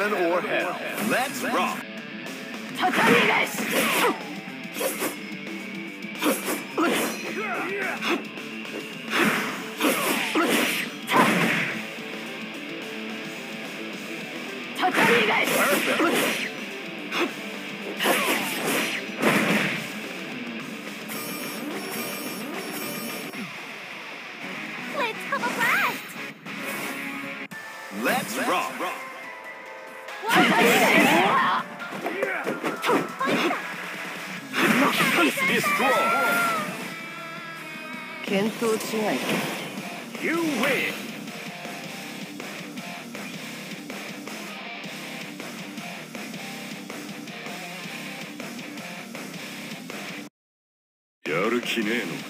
heaven or hell. Let's rock. Perfect. 見当違い You win. やる気ねえのか？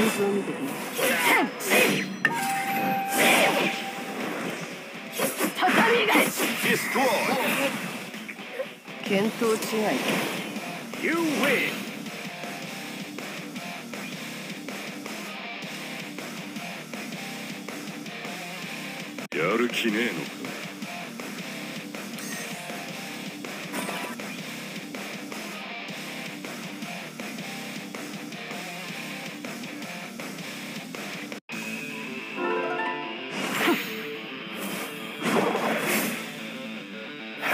バンズを見てくれ畳み返し見当違い You win. やる気ねえの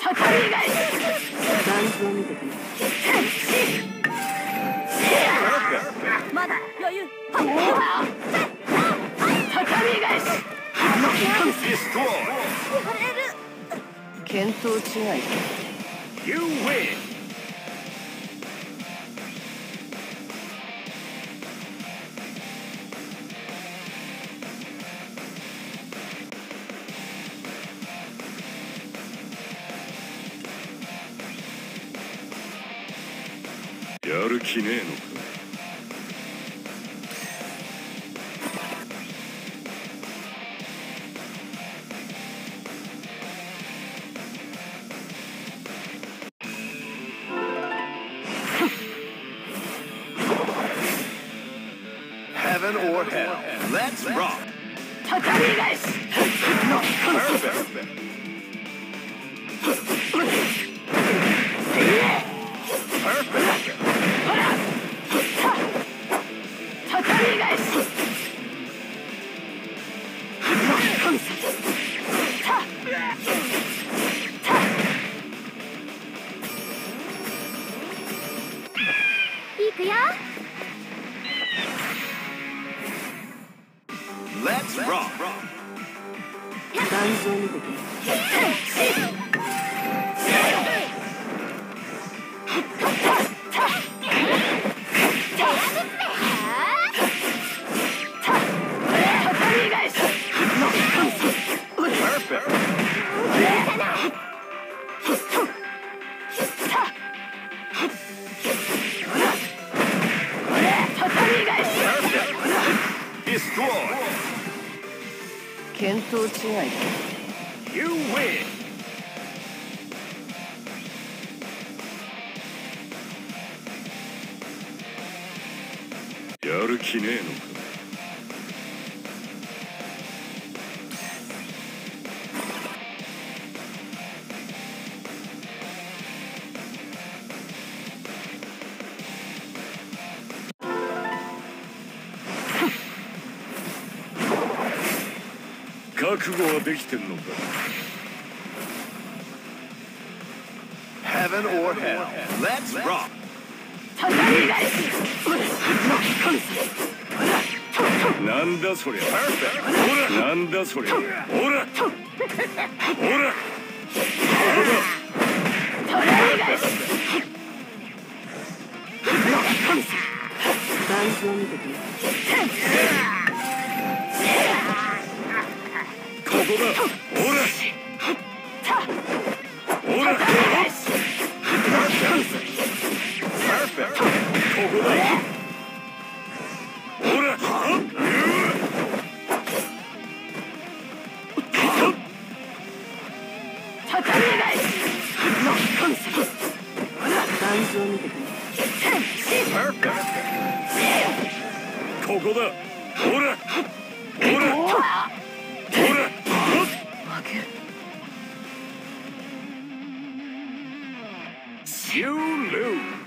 み返しバンズを見てる見当違い You win. る気ねえのか Heaven or hell. Let's くよ Let's rock. バンズを見てくれ 当違いだ You win. やる気ねえのか覚悟はできてんのか？Heaven or hell. Let's rock. なんだそりゃ。ほらなんだそりゃ。ほらほらバンズを見てきなここだ。ほら。ほら。Perfect. ここだここだほらほら。You lose.